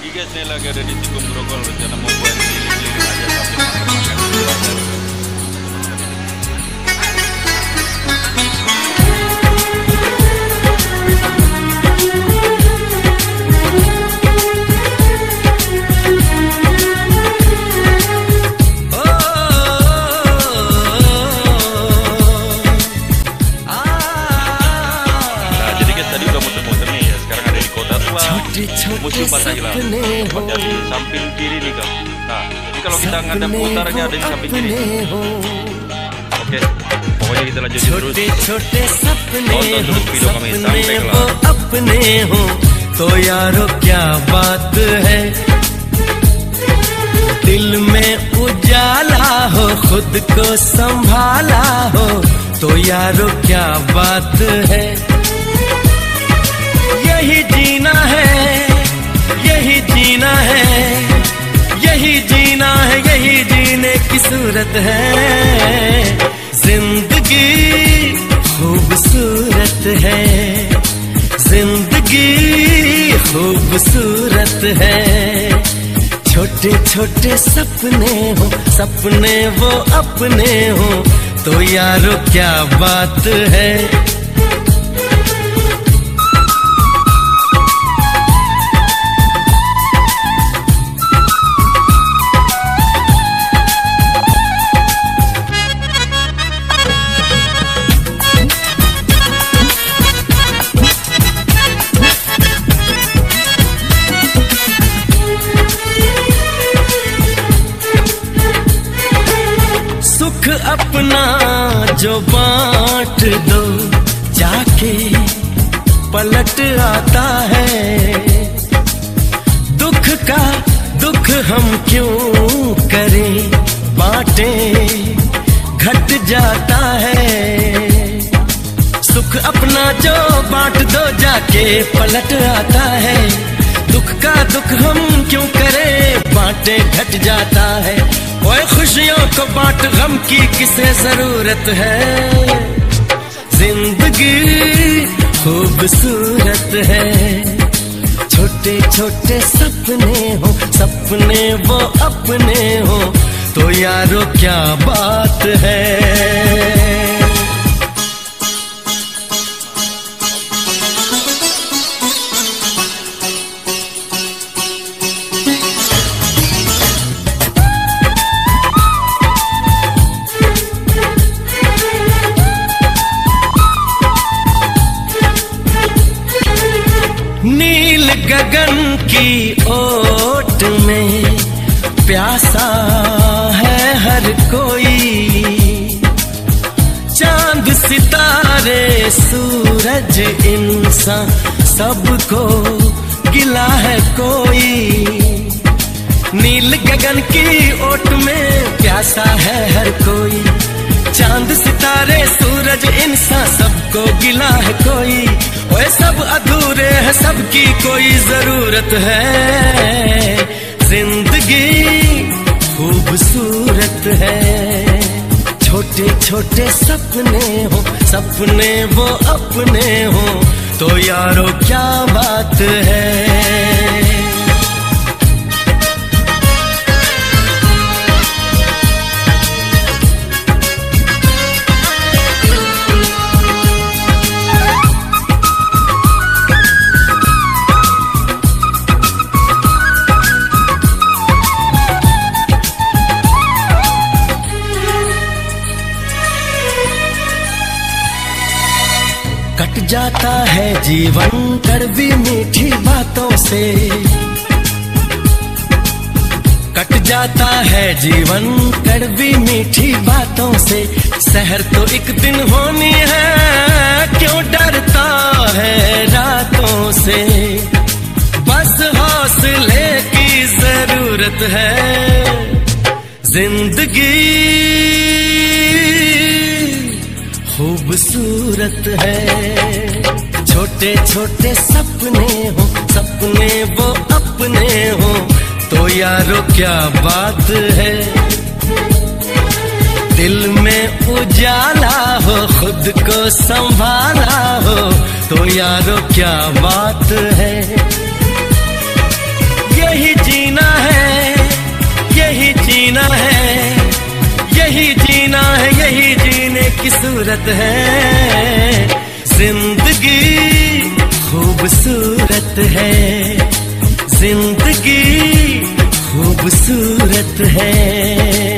Pagi guys, ini lagi ada di Tikung Grogol rencana mau buat keliling-keliling aja sambil tua. Museum Pancasila. Tepatnya samping kiri nih kak. Nah, jadi kalau kita ngadap utaranya ada di samping kiri. Oke, pokoknya kita lanjutin terus. Tonton terus video kami sampai kelar. तो यारो क्या बात है दिल में उजाला हो खुद को संभाला हो तो यारो क्या बात है यही जीना है, यही जीना है, यही जीना है, यही जीने की सूरत है। ज़िंदगी खूबसूरत है, ज़िंदगी खूबसूरत है। छोटे छोटे सपने हो, सपने वो अपने हो तो यारो क्या बात है? अपना जो बांट दो, जाके पलट आता है। दुख का दुख हम क्यों करें? बांटे घट जाता है। सुख अपना जो बांट दो, जाके पलट आता है। दुख का दुख हम क्यों करें? बांटे घट जाता है। ओए खुशियों को बांट गम की किसे ज़रूरत है? ज़िंदगी खूबसूरत है। छोटे छोटे सपने हो, सपने वो अपने हो तो यारो क्या बात है? गगन की ओट में प्यासा है हर कोई। चाँद सितारे, सूरज इंसान सबको गिला है कोई। नील गगन की ओट में प्यासा है हर कोई। चाँद, सितारे, सूरज, इंसान सबको गिला है कोई। ओए, सब अधूरे है, सबकी कोई ज़रूरत है। ज़िंदगी खूबसूरत है। छोटे छोटे सपने हो, सपने वो अपने हो। तो यारो, क्या बात है? कट जाता है जीवन कड़वी मीठी बातों से। कट जाता है जीवन कड़वी मीठी बातों से। शहर तो एक दिन होनी है, क्यों डरता है रातों से? बस हौसले की ज़रूरत है, ज़िंदगी खूबसूरत है। छोटे छोटे सपने हो, सपने वो अपने हो। तो यारो, क्या बात है? दिल में उजाला हो, खुद को संभाला हो। तो यारो, क्या बात है? यही जीना है, यही जीना है, यही जीना है यही जीने की सूरत है। ज़िंदगी खूबसूरत है। ज़िंदगी खूबसूरत है।